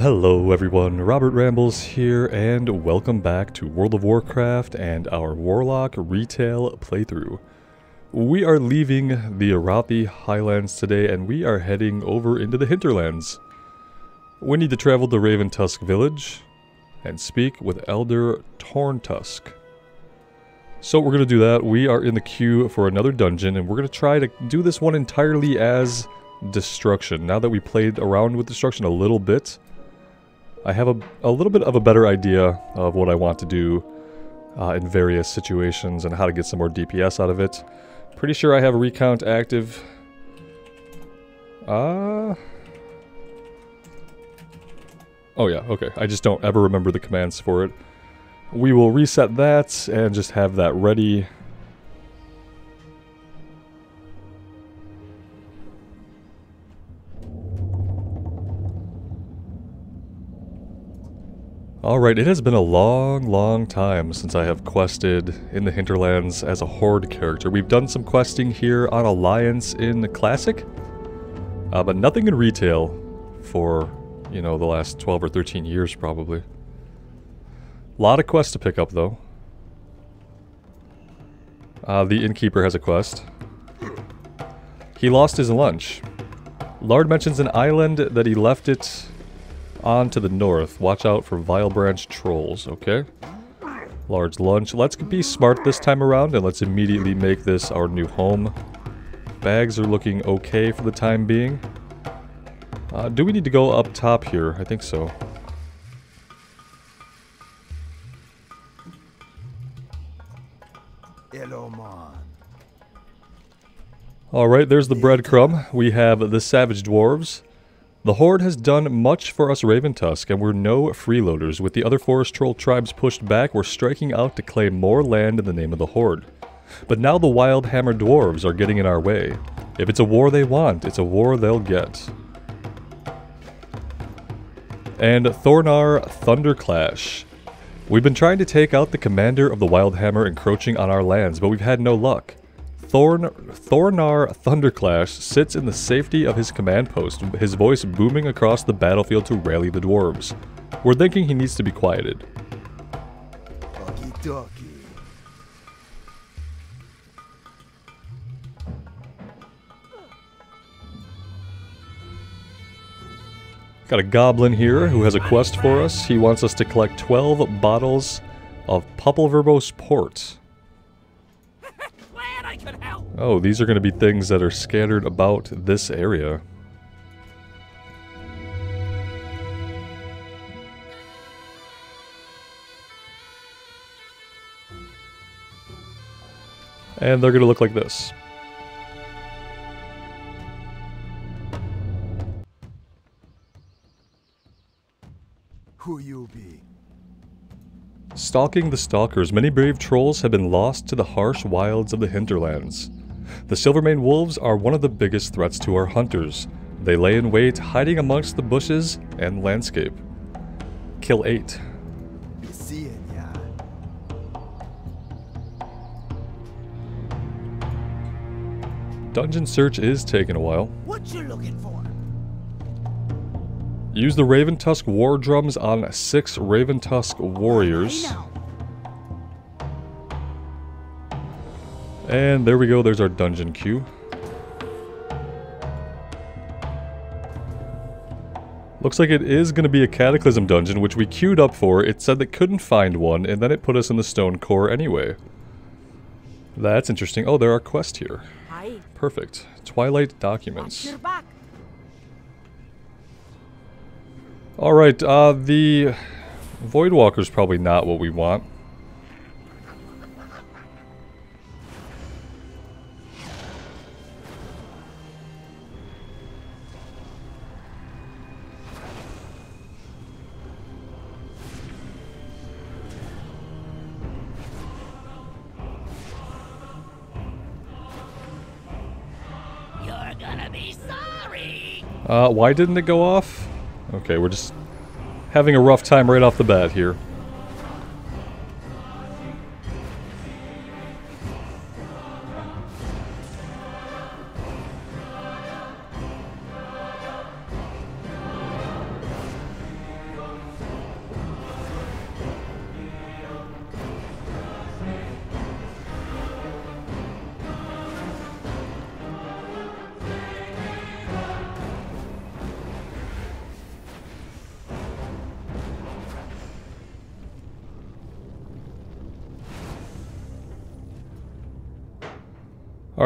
Hello everyone, Robert Rambles here, and welcome back to World of Warcraft and our Warlock retail playthrough. We are leaving the Arathi Highlands today and we are heading over into the Hinterlands. We need to travel to Raven Tusk Village and speak with Elder Torn Tusk. So we're going to do that. We are in the queue for another dungeon and we're going to try to do this one entirely as Destruction. Now that we played around with Destruction a little bit, I have a, a little bit of a better idea of what I want to do uh, in various situations and how to get some more DPS out of it. Pretty sure I have a recount active. Uh... Oh yeah, okay. I just don't ever remember the commands for it. We will reset that and just have that ready Alright, it has been a long, long time since I have quested in the Hinterlands as a Horde character. We've done some questing here on Alliance in the Classic, uh, but nothing in retail for, you know, the last 12 or 13 years probably. A lot of quests to pick up though. Uh, the innkeeper has a quest. He lost his lunch. Lard mentions an island that he left it on to the north. Watch out for Vilebranch trolls, okay? Large lunch. Let's be smart this time around and let's immediately make this our new home. Bags are looking okay for the time being. Uh, do we need to go up top here? I think so. Alright, there's the breadcrumb. We have the Savage Dwarves. The Horde has done much for us Raventusk, and we're no freeloaders. With the other Forest Troll tribes pushed back, we're striking out to claim more land in the name of the Horde. But now the Wildhammer Dwarves are getting in our way. If it's a war they want, it's a war they'll get. And Thornar Thunderclash. We've been trying to take out the commander of the Wildhammer encroaching on our lands, but we've had no luck. Thorn, Thornar Thunderclash sits in the safety of his command post, his voice booming across the battlefield to rally the dwarves. We're thinking he needs to be quieted. Got a goblin here who has a quest for us. He wants us to collect 12 bottles of Pupellyverbos port. Oh, these are going to be things that are scattered about this area. And they're going to look like this. Stalking the Stalkers, many brave trolls have been lost to the harsh wilds of the hinterlands. The Silvermane Wolves are one of the biggest threats to our hunters. They lay in wait, hiding amongst the bushes and landscape. Kill 8. Dungeon search is taking a while. What you looking for? Use the Raven Tusk war drums on six Raven Tusk warriors. And there we go, there's our dungeon queue. Looks like it is going to be a Cataclysm dungeon, which we queued up for. It said that couldn't find one, and then it put us in the Stonecore anyway. That's interesting. Oh, there are quests here. Perfect. Twilight documents. Alright, uh, the Voidwalker's probably not what we want. Uh, why didn't it go off? Okay, we're just having a rough time right off the bat here.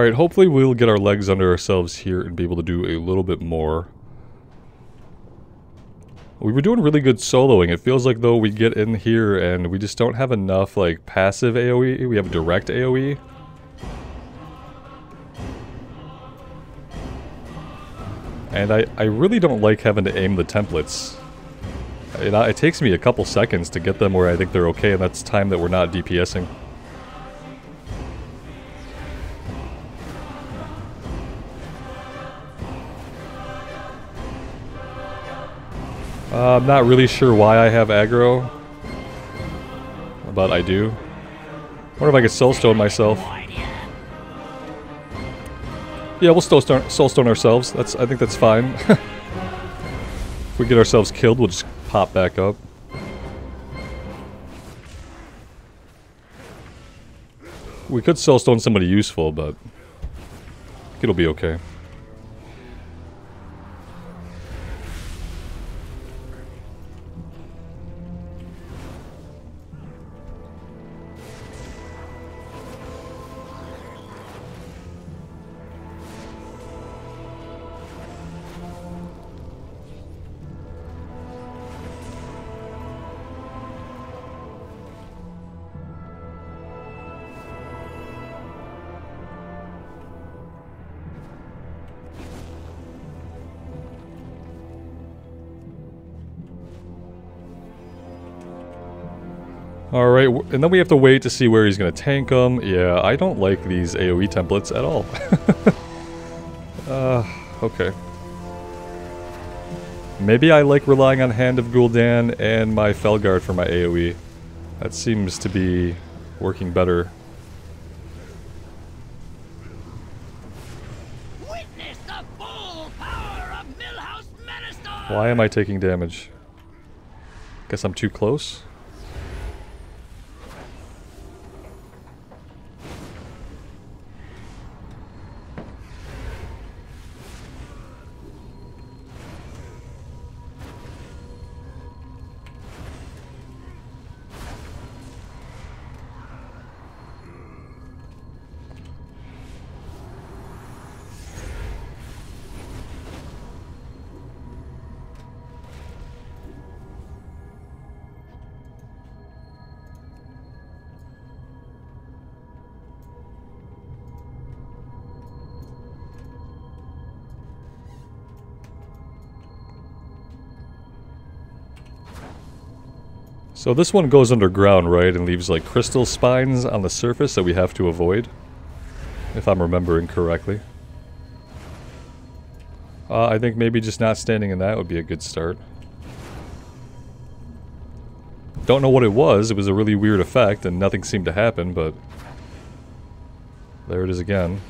Alright, hopefully we'll get our legs under ourselves here and be able to do a little bit more. We were doing really good soloing. It feels like though we get in here and we just don't have enough like passive AoE. We have direct AoE. And I, I really don't like having to aim the templates. It, uh, it takes me a couple seconds to get them where I think they're okay and that's time that we're not DPSing. Uh, I'm not really sure why I have aggro. But I do. wonder if I could soulstone myself. Yeah, we'll soulstone, soulstone ourselves. That's I think that's fine. if we get ourselves killed, we'll just pop back up. We could soulstone somebody useful, but it'll be okay. And then we have to wait to see where he's going to tank them. Yeah, I don't like these AoE templates at all. uh, okay. Maybe I like relying on Hand of Gul'dan and my Felguard for my AoE. That seems to be working better. Why am I taking damage? Guess I'm too close? So this one goes underground, right, and leaves like crystal spines on the surface that we have to avoid? If I'm remembering correctly. Uh, I think maybe just not standing in that would be a good start. Don't know what it was, it was a really weird effect and nothing seemed to happen, but... There it is again.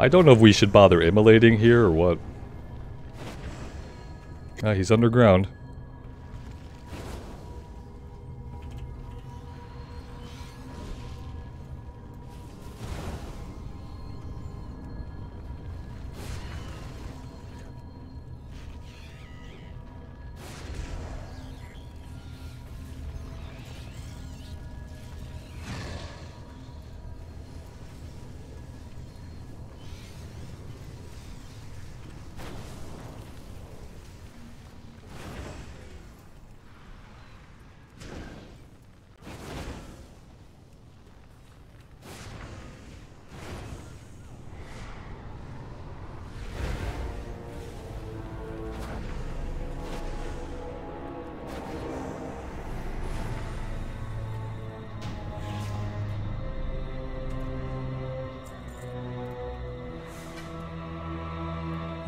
I don't know if we should bother immolating here or what. Ah, he's underground.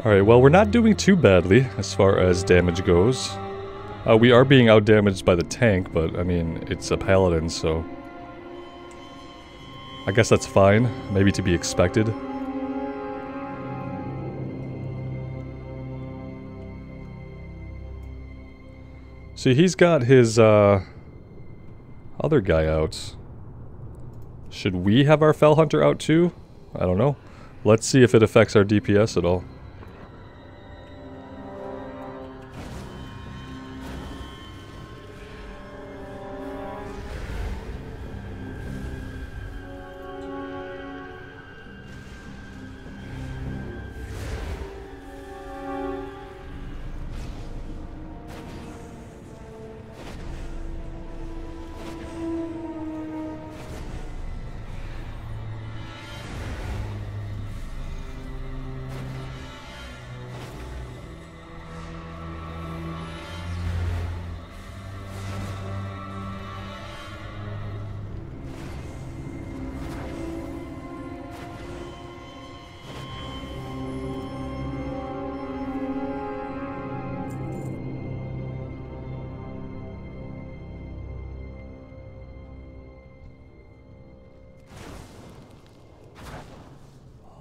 Alright, well we're not doing too badly as far as damage goes. Uh, we are being outdamaged by the tank, but I mean, it's a paladin, so... I guess that's fine, maybe to be expected. See, he's got his, uh, other guy out. Should we have our Felhunter out too? I don't know. Let's see if it affects our DPS at all.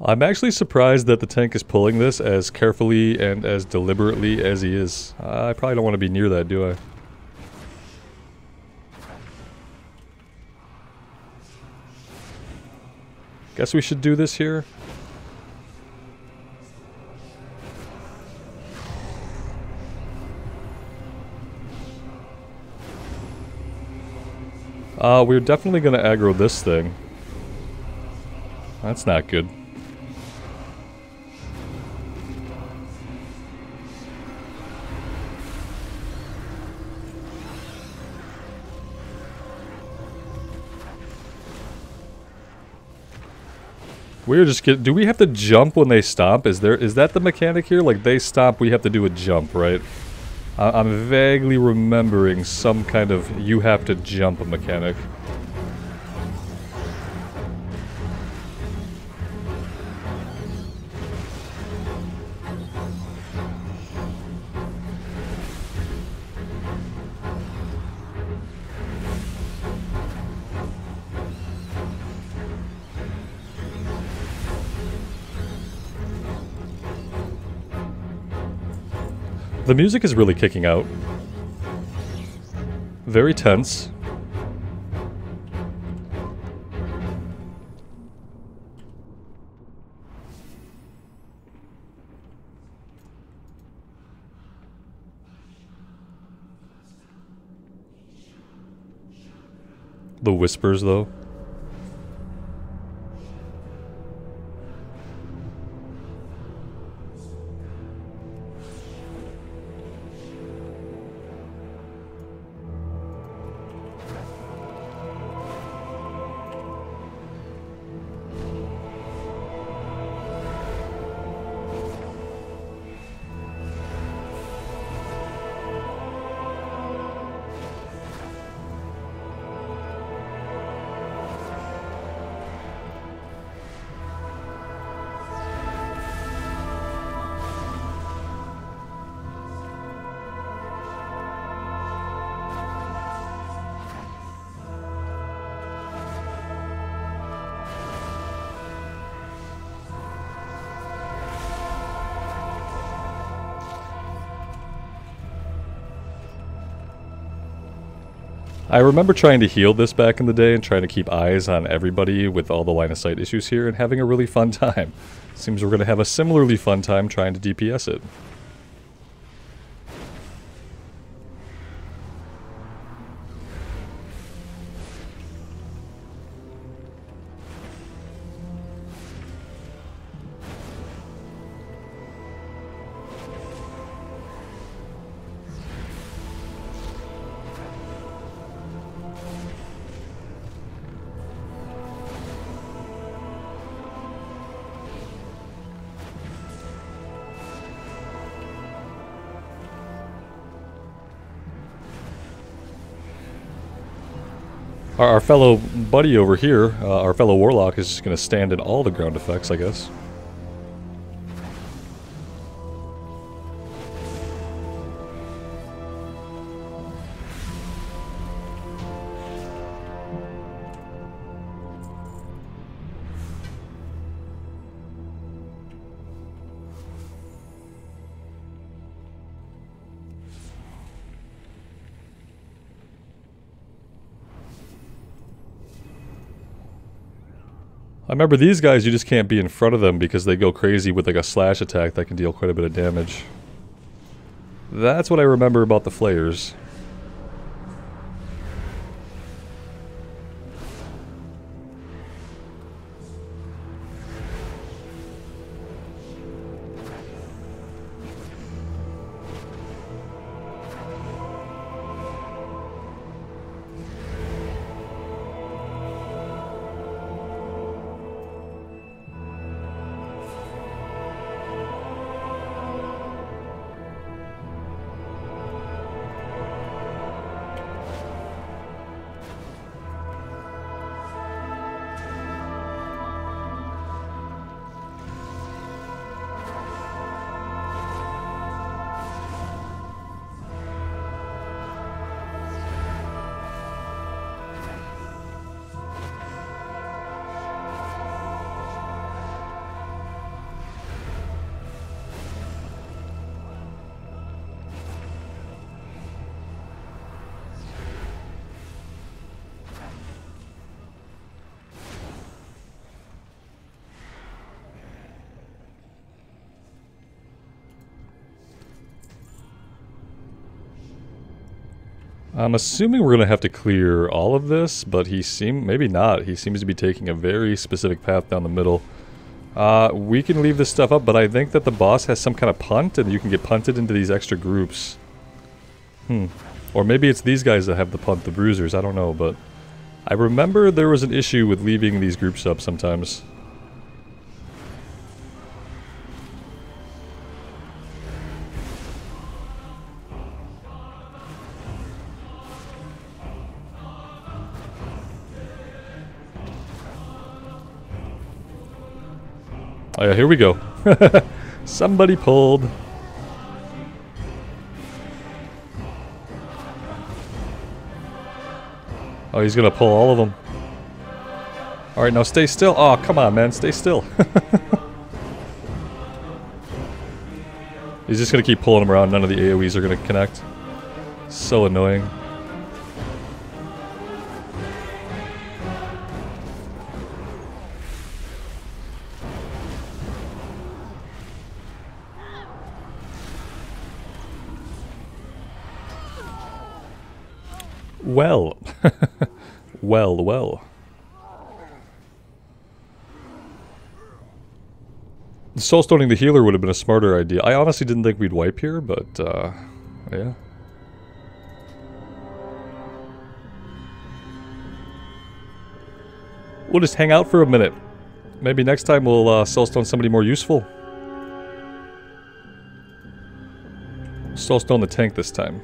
I'm actually surprised that the tank is pulling this as carefully and as deliberately as he is. I probably don't want to be near that, do I? Guess we should do this here. Uh, we're definitely going to aggro this thing. That's not good. We're just. Do we have to jump when they stomp? Is there? Is that the mechanic here? Like they stomp, we have to do a jump, right? I I'm vaguely remembering some kind of you have to jump mechanic. The music is really kicking out. Very tense. The whispers, though. I remember trying to heal this back in the day and trying to keep eyes on everybody with all the line of sight issues here and having a really fun time. Seems we're going to have a similarly fun time trying to DPS it. Our, fellow buddy over here, uh, our fellow warlock, is just going to stand in all the ground effects, I guess. I remember these guys, you just can't be in front of them because they go crazy with like a slash attack that can deal quite a bit of damage. That's what I remember about the flayers. I'm assuming we're going to have to clear all of this, but he seem maybe not. He seems to be taking a very specific path down the middle. Uh, we can leave this stuff up, but I think that the boss has some kind of punt, and you can get punted into these extra groups. Hmm. Or maybe it's these guys that have the punt, the bruisers, I don't know, but... I remember there was an issue with leaving these groups up sometimes. Oh yeah, here we go. Somebody pulled. Oh, he's gonna pull all of them. Alright, now stay still. Oh, come on, man. Stay still. he's just gonna keep pulling them around. None of the AoEs are gonna connect. So annoying. Well. well, well. Soulstoning the healer would have been a smarter idea. I honestly didn't think we'd wipe here, but, uh, yeah. We'll just hang out for a minute. Maybe next time we'll uh, soulstone somebody more useful. Soulstone the tank this time.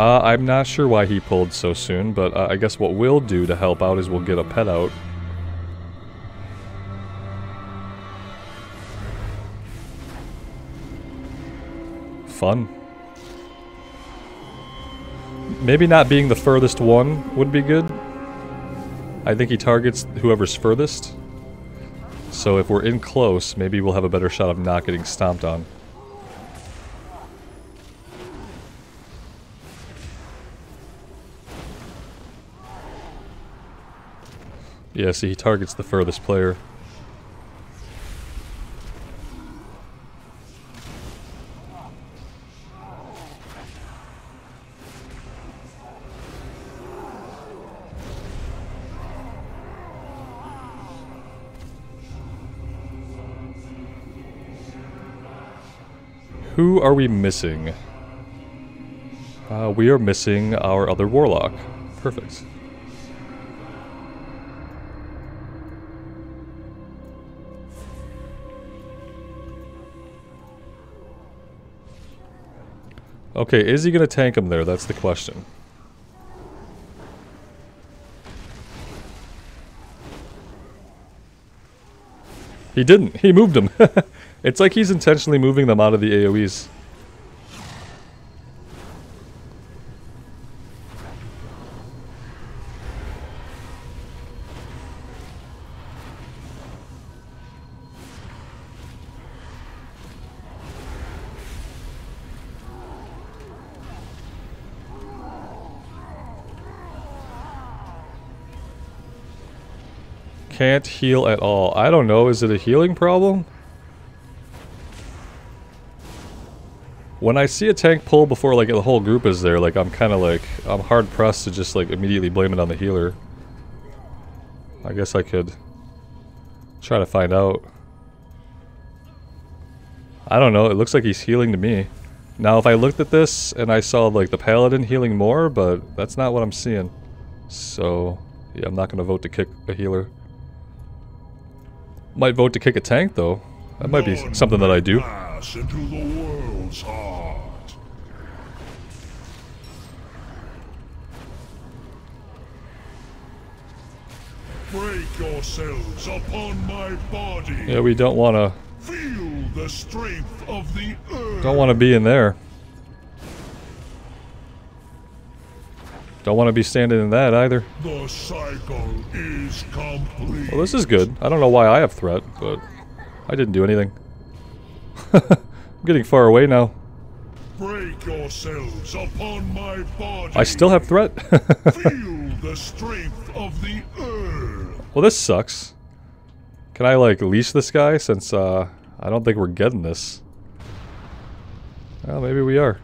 Uh, I'm not sure why he pulled so soon, but uh, I guess what we'll do to help out is we'll get a pet out. Fun. Maybe not being the furthest one would be good. I think he targets whoever's furthest. So if we're in close, maybe we'll have a better shot of not getting stomped on. Yeah, see, he targets the furthest player. Who are we missing? Uh, we are missing our other warlock. Perfect. Okay, is he going to tank him there? That's the question. He didn't. He moved him. it's like he's intentionally moving them out of the AoEs. Can't heal at all. I don't know, is it a healing problem? When I see a tank pull before like the whole group is there, like I'm kind of like, I'm hard pressed to just like immediately blame it on the healer. I guess I could try to find out. I don't know, it looks like he's healing to me. Now if I looked at this and I saw like the paladin healing more, but that's not what I'm seeing. So, yeah, I'm not going to vote to kick a healer. Might vote to kick a tank, though. That might be something that I do. Break yourselves upon my body. Yeah, we don't want to. Feel the strength of the earth. Don't want to be in there. Don't want to be standing in that either. The cycle is complete. Well, this is good. I don't know why I have threat, but I didn't do anything. I'm getting far away now. Break yourselves upon my body. I still have threat. Feel the strength of the earth. Well, this sucks. Can I, like, leash this guy since, uh, I don't think we're getting this. Well, maybe we are.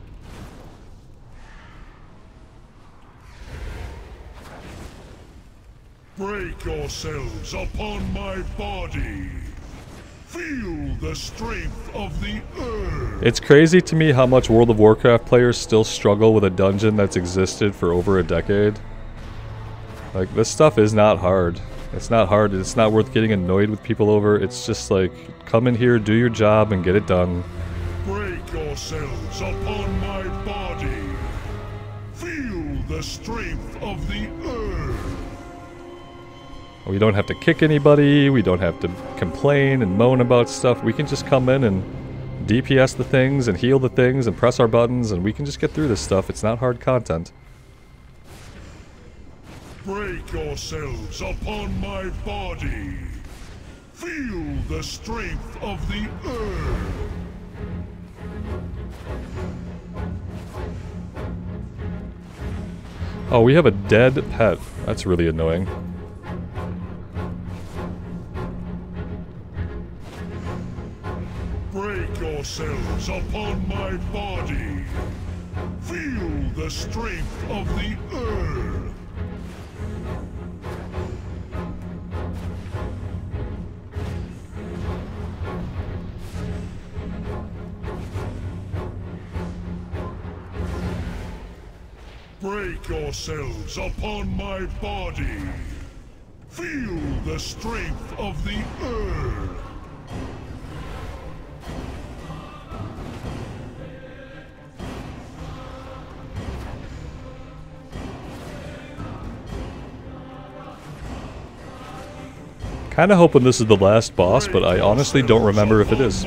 Break yourselves upon my body. Feel the strength of the earth. It's crazy to me how much World of Warcraft players still struggle with a dungeon that's existed for over a decade. Like, this stuff is not hard. It's not hard. It's not worth getting annoyed with people over. It's just like, come in here, do your job, and get it done. Break yourselves upon my body. Feel the strength of the earth. We don't have to kick anybody, we don't have to complain and moan about stuff. We can just come in and DPS the things and heal the things and press our buttons and we can just get through this stuff. It's not hard content. Break yourselves upon my body. Feel the strength of the earth. Oh, we have a dead pet. That's really annoying. Upon my body. Feel the strength of the earth. Kinda hoping this is the last boss, but I honestly don't remember if it is.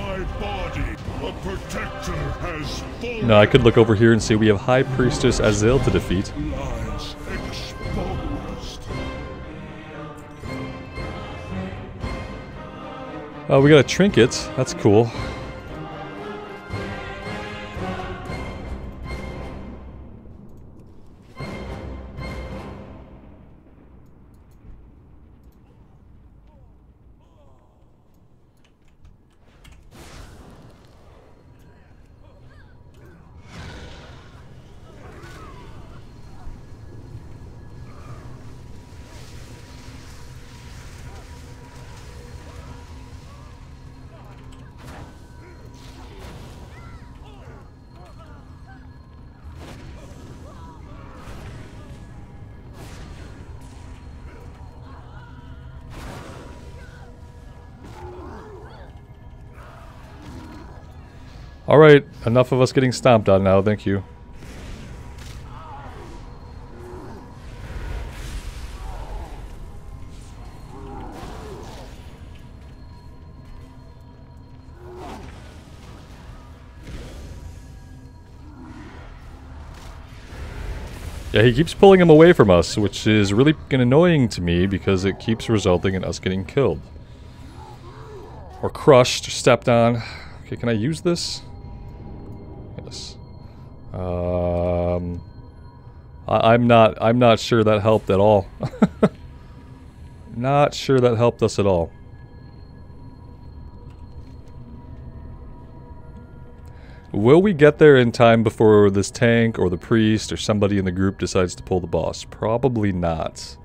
No, I could look over here and see we have High Priestess Azil to defeat. Uh, we got a trinket. That's cool. Alright, enough of us getting stomped on now, thank you. Yeah, he keeps pulling him away from us, which is really annoying to me because it keeps resulting in us getting killed. Or crushed, or stepped on. Okay, can I use this? Um, I, I'm not. I'm not sure that helped at all. not sure that helped us at all. Will we get there in time before this tank or the priest or somebody in the group decides to pull the boss? Probably not.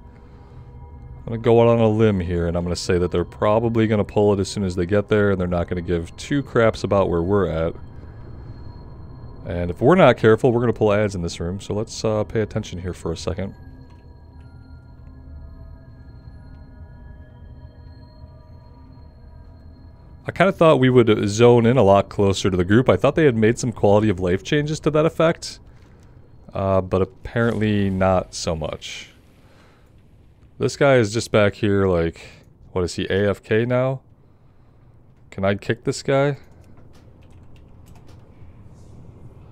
I'm going to go out on a limb here and I'm going to say that they're probably going to pull it as soon as they get there and they're not going to give two craps about where we're at. And if we're not careful, we're going to pull ads in this room, so let's uh, pay attention here for a second. I kind of thought we would zone in a lot closer to the group. I thought they had made some quality of life changes to that effect. Uh, but apparently not so much. This guy is just back here like, what is he, AFK now? Can I kick this guy?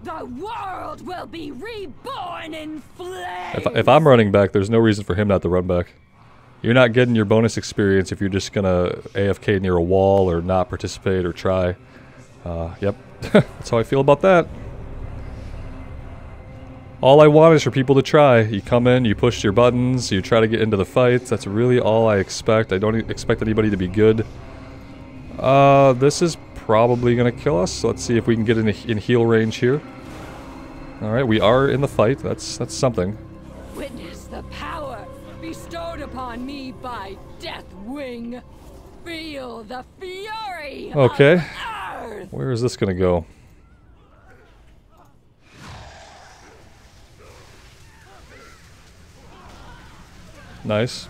The world will be reborn in flames! If, if I'm running back, there's no reason for him not to run back. You're not getting your bonus experience if you're just gonna AFK near a wall or not participate or try. Uh, yep, that's how I feel about that. all I want is for people to try. You come in, you push your buttons, you try to get into the fights. That's really all I expect. I don't expect anybody to be good. Uh, this is probably gonna kill us. Let's see if we can get in, in heal range here. Alright, we are in the fight. That's that's something. Witness the power bestowed upon me by Deathwing. Feel the fury Okay. Where is this gonna go? Nice.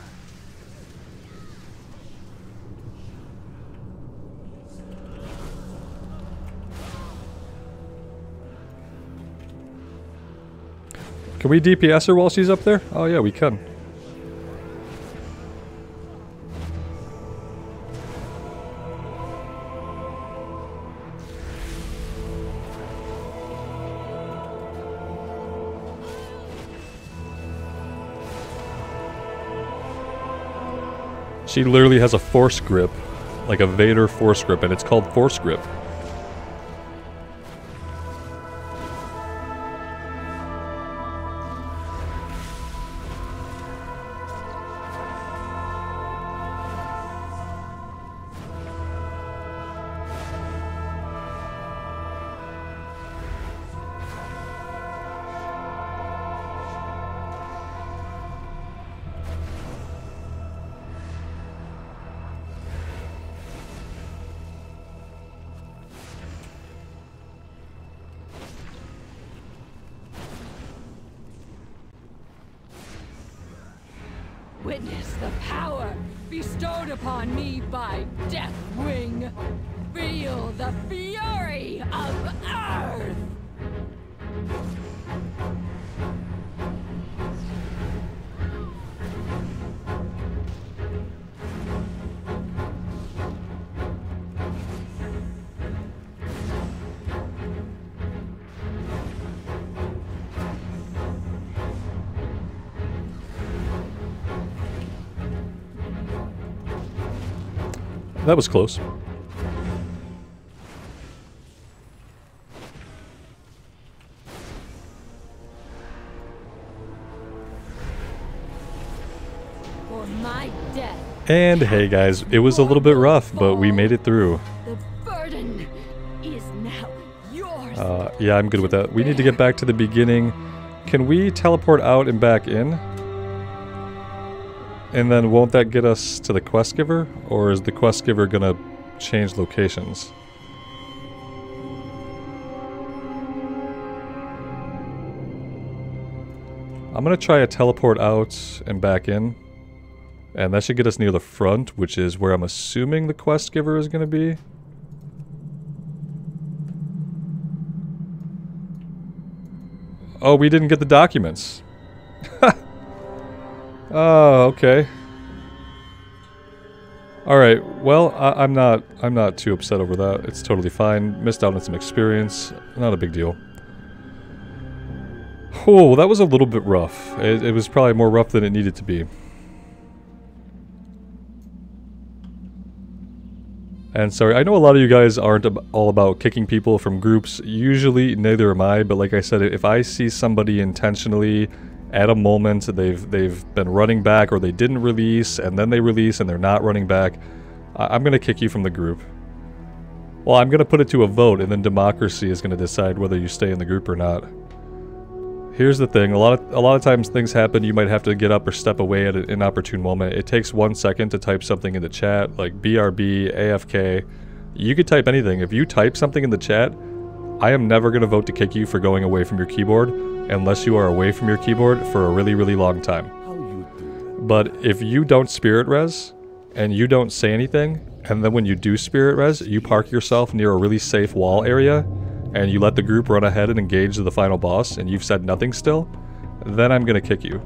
Can we DPS her while she's up there? Oh yeah, we can. She literally has a force grip, like a Vader force grip, and it's called force grip. That was close. For my death, And hey guys, it was a little bit rough, but we made it through. the burden is now yours. Uh, yeah, I'm good with that. We need to get back to the beginning. Can we teleport out and back in? And then won't that get us to the quest giver? Or is the quest giver gonna change locations? I'm gonna try a teleport out and back in. And that should get us near the front, which is where I'm assuming the quest giver is gonna be. Oh, we didn't get the documents. oh, okay. All right. Well, I, I'm not. I'm not too upset over that. It's totally fine. Missed out on some experience. Not a big deal. Oh, that was a little bit rough. It, it was probably more rough than it needed to be. And sorry, I know a lot of you guys aren't ab- all about kicking people from groups. Usually, neither am I. But like I said, if I see somebody intentionally at a moment they've they've been running back or they didn't release and then they release and they're not running back, I'm gonna kick you from the group. Well, I'm gonna put it to a vote, and then democracy is gonna decide whether you stay in the group or not. Here's the thing: a lot of a lot of times things happen. You might have to get up or step away at an inopportune moment. It takes one second to type something in the chat, like BRB, AFK. You could type anything. If you type something in the chat, I am never gonna vote to kick you for going away from your keyboard, unless you are away from your keyboard for a really, really long time. But if you don't spirit res, and you don't say anything, and then when you do spirit res, you park yourself near a really safe wall area, and you let the group run ahead and engage the final boss, and you've said nothing still, then I'm gonna kick you.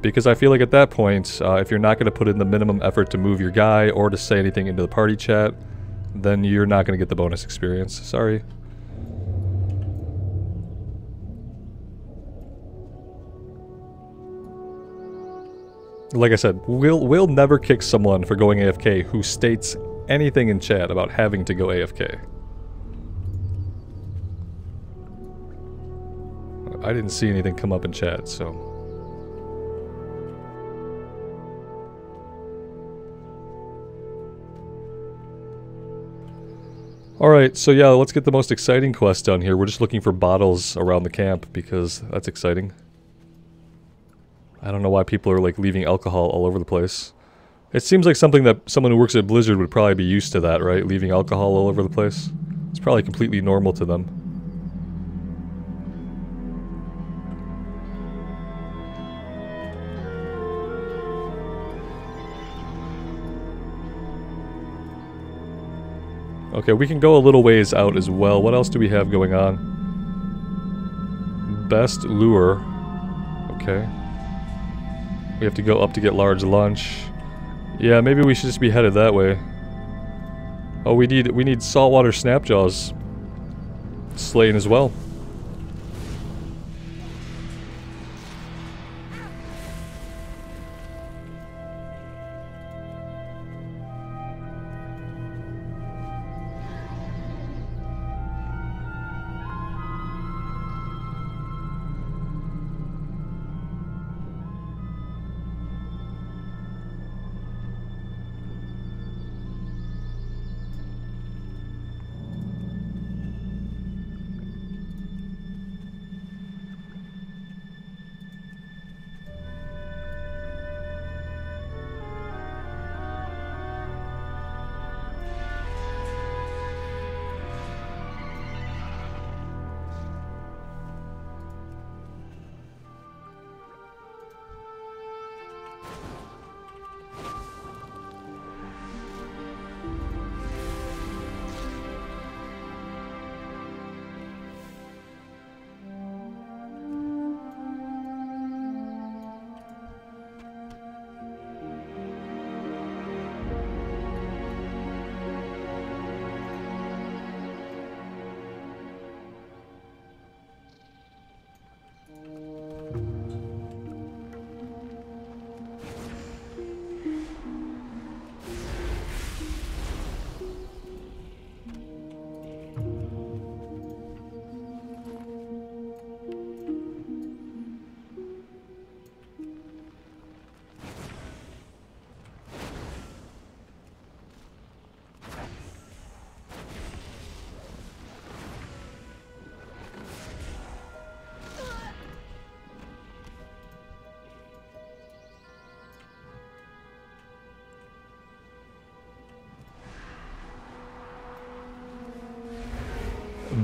Because I feel like at that point, uh, if you're not gonna put in the minimum effort to move your guy or to say anything into the party chat, then you're not gonna get the bonus experience. Sorry. Like I said, we'll we'll never kick someone for going AFK who states anything in chat about having to go AFK. I, didn't see anything come up in chat, so... Alright, so yeah, let's get the most exciting quest done here. We're just looking for bottles around the camp because that's exciting. I don't know why people are like leaving alcohol all over the place. It seems like something that someone who works at Blizzard would probably be used to that, right? Leaving alcohol all over the place. It's probably completely normal to them. Okay, we can go a little ways out as well. What else do we have going on? Best lure. Okay. We have to go up to get Lard's lunch. Yeah, maybe we should just be headed that way. Oh, we need we need saltwater snapjaws slain as well.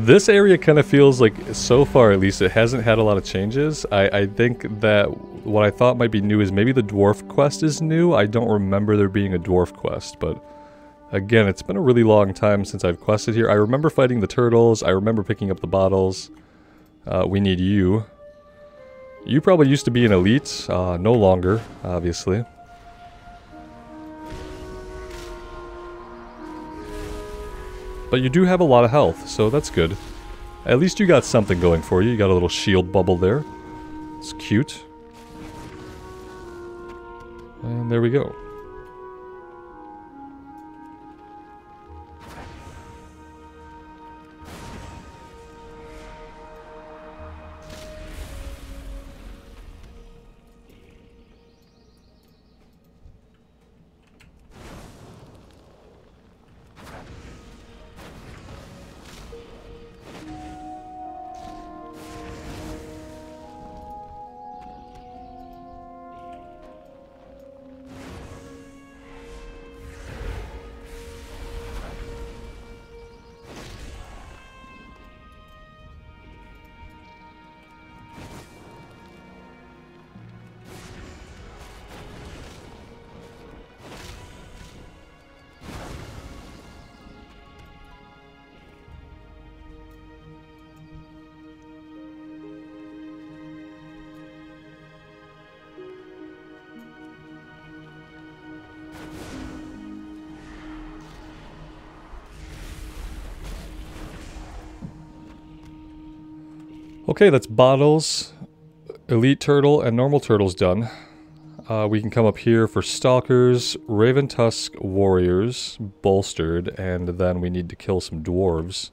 This area kind of feels like, so far at least, it hasn't had a lot of changes. I, I think that what I thought might be new is maybe the dwarf quest is new. I don't remember there being a dwarf quest, but again, it's been a really long time since I've quested here. I remember fighting the turtles. I remember picking up the bottles. Uh, we need you. You probably used to be an elite. Uh, no longer, obviously. But you do have a lot of health, so that's good. At least you got something going for you. You got a little shield bubble there. It's cute. And there we go. Okay, that's bottles, elite turtle, and normal turtles done. Uh, we can come up here for stalkers, Revantusk warriors, bolstered, and then we need to kill some dwarves.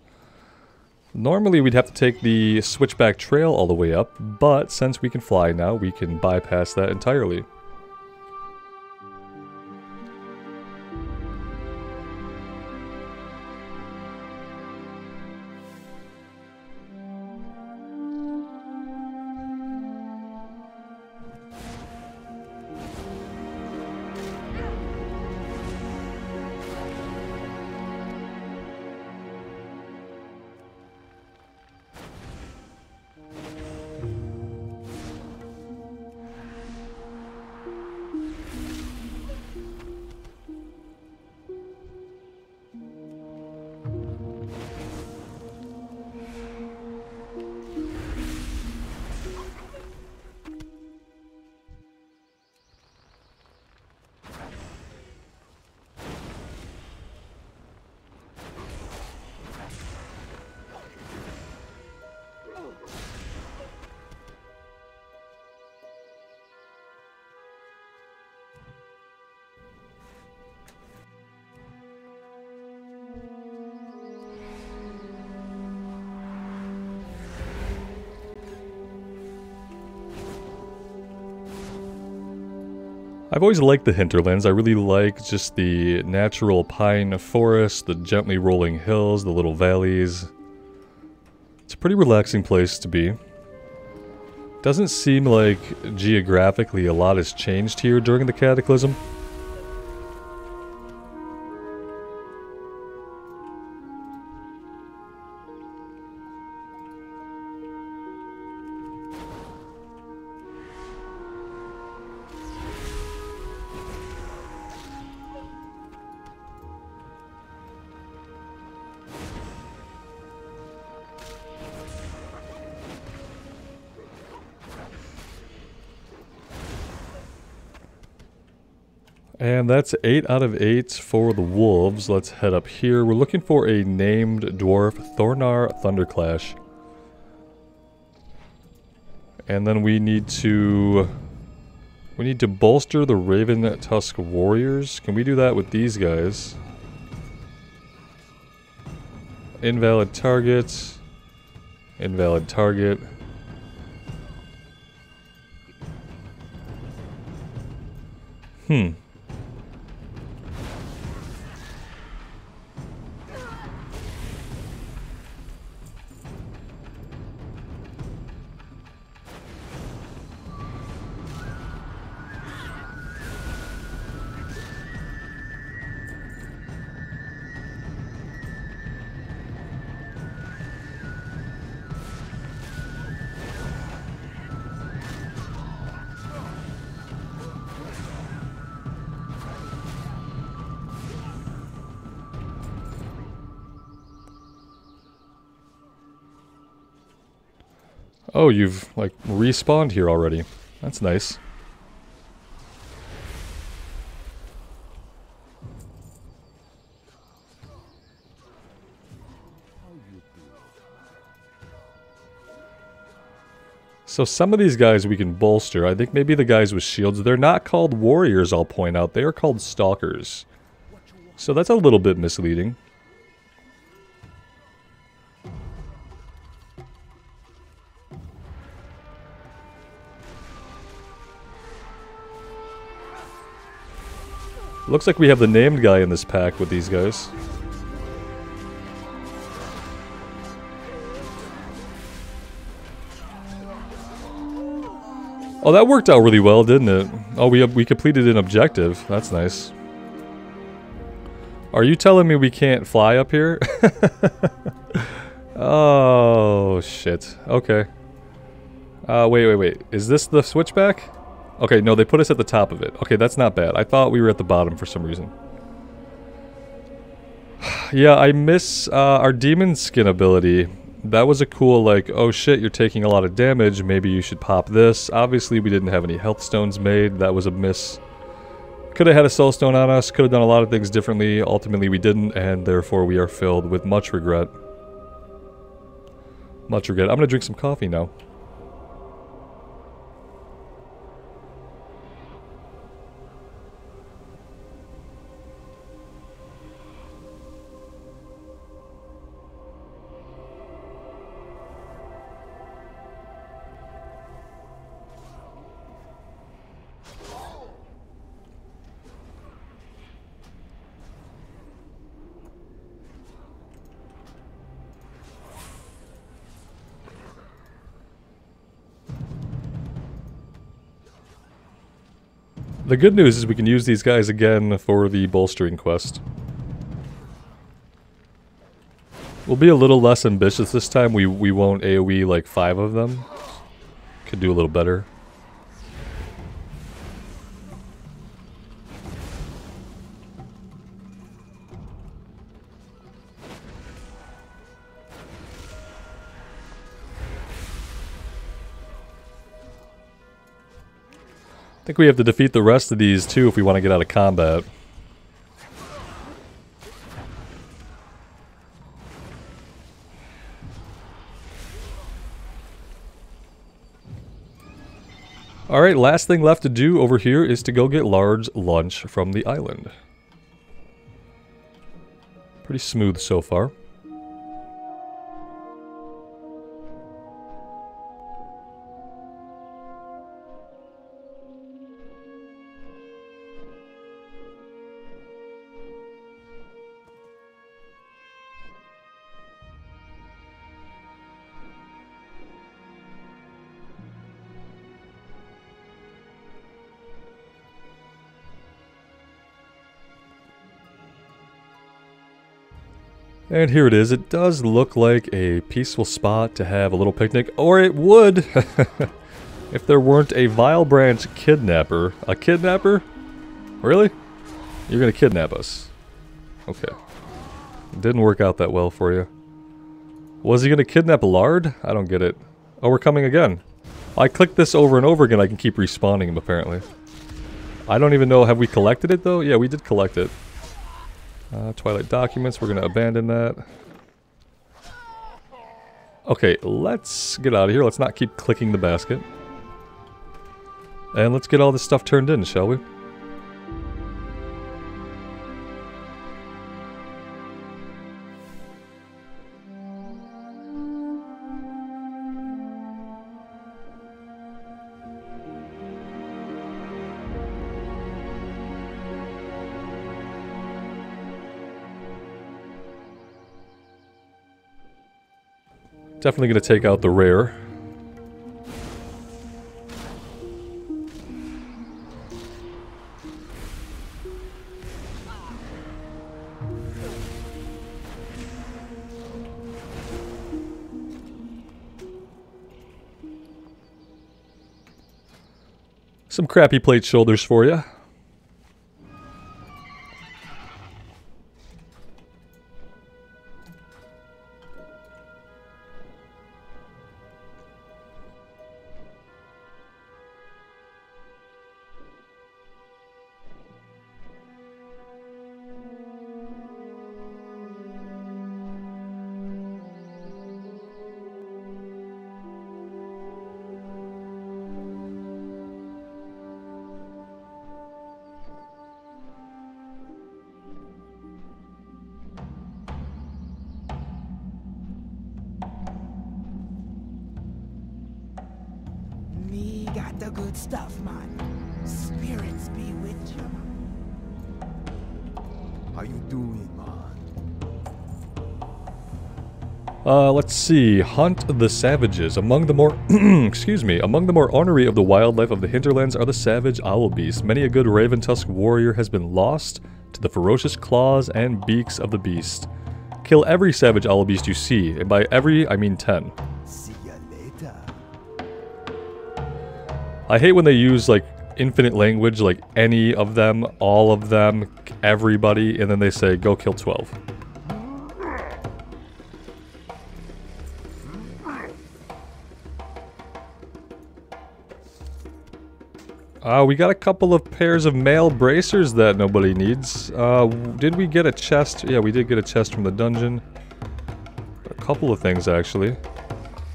Normally we'd have to take the switchback trail all the way up, but since we can fly now, we can bypass that entirely. I've always liked the hinterlands. I really like just the natural pine forest, the gently rolling hills, the little valleys. It's a pretty relaxing place to be. Doesn't seem like geographically a lot has changed here during the Cataclysm. That's 8 out of 8 for the Wolves. Let's head up here. We're looking for a named dwarf, Thornar Thunderclash. And then we need to... We need to bolster the Revantusk Warriors. Can we do that with these guys? Invalid target. Invalid target. Hmm. Oh, you've, like, respawned here already. That's nice. So some of these guys we can bolster. I think maybe the guys with shields. They're not called warriors, I'll point out. They are called stalkers. So that's a little bit misleading. Looks like we have the named guy in this pack with these guys. Oh, that worked out really well, didn't it? Oh, we we completed an objective. That's nice. Are you telling me we can't fly up here? oh, shit. Okay. Uh, wait, wait, wait. Is this the switchback? Okay, no, they put us at the top of it. Okay, that's not bad. I thought we were at the bottom for some reason. yeah, I miss uh, our demon skin ability. That was a cool, like, oh shit, you're taking a lot of damage, maybe you should pop this. Obviously, we didn't have any health stones made. That was a miss. Could have had a soul stone on us, could have done a lot of things differently. Ultimately, we didn't, and therefore we are filled with much regret. Much regret. I'm gonna drink some coffee now. The good news is we can use these guys again for the bolstering quest. We'll be a little less ambitious this time. We, we won't AoE like five of them. Could do a little better. I think we have to defeat the rest of these too if we want to get out of combat. Alright, last thing left to do over here is to go get Lard's lunch from the island. Pretty smooth so far. And here it is. It does look like a peaceful spot to have a little picnic, or it would if there weren't a Vilebranch kidnapper. A kidnapper? Really? You're gonna kidnap us. Okay. Didn't work out that well for you. Was he gonna kidnap Lard? I don't get it. Oh, we're coming again. I click this over and over again, I can keep respawning him apparently. I don't even know, have we collected it though? Yeah, we did collect it. Uh, Twilight Documents, we're going to abandon that. Okay, let's get out of here. Let's not keep clicking the basket. And let's get all this stuff turned in, shall we? Definitely going to take out the rare. Some crappy plate shoulders for you. The good stuff, man. Spirits be with you. How you doing, man? Uh, let's see. Hunt the savages. Among the more, excuse me, among the more ornery of the wildlife of the hinterlands are the savage owl beasts. Many a good Revantusk warrior has been lost to the ferocious claws and beaks of the beast. Kill every savage owl beast you see, and by every, I mean ten. I hate when they use like infinite language, like any of them, all of them, everybody, and then they say, go kill 12. Uh, we got a couple of pairs of mail bracers that nobody needs. Uh, did we get a chest? Yeah, we did get a chest from the dungeon. A couple of things, actually.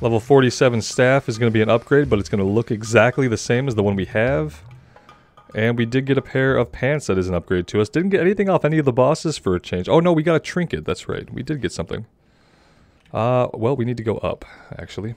Level 47 staff is going to be an upgrade, but it's going to look exactly the same as the one we have. And we did get a pair of pants that is an upgrade to us. Didn't get anything off any of the bosses for a change. Oh no, we got a trinket. That's right. We did get something. Uh, well, we need to go up, actually.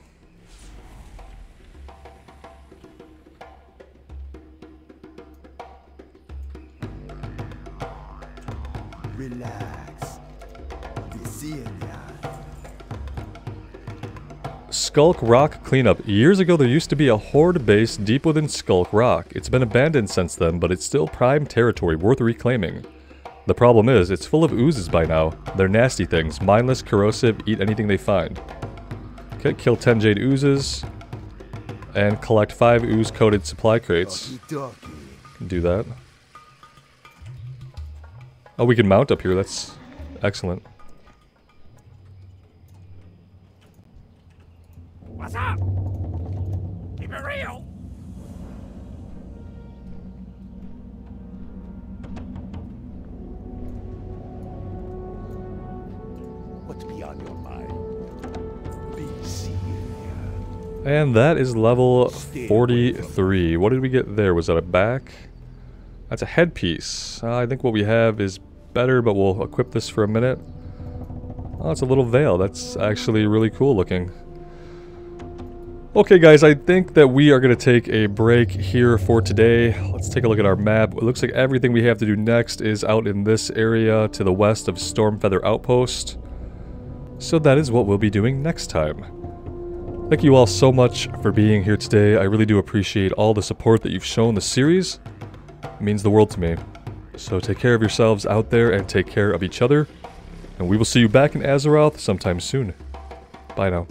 Skulk Rock cleanup. Years ago, there used to be a horde base deep within Skulk Rock. It's been abandoned since then, but it's still prime territory worth reclaiming. The problem is, it's full of oozes by now. They're nasty things, mindless, corrosive, eat anything they find. Okay, kill 10 jade oozes, and collect 5 ooze-coated supply crates. Do that. Oh, we can mount up here, that's excellent. What's up? Keep it real. What's beyond your mind? Be. And that is level 43. What did we get there? Was that a back? That's a headpiece. Uh, I think what we have is better, but we'll equip this for a minute. Oh, it's a little veil. That's actually really cool looking. Okay guys, I think that we are going to take a break here for today. Let's take a look at our map. It looks like everything we have to do next is out in this area to the west of Stormfeather Outpost. So that is what we'll be doing next time. Thank you all so much for being here today. I really do appreciate all the support that you've shown the series. It means the world to me. So take care of yourselves out there and take care of each other. And we will see you back in Azeroth sometime soon. Bye now.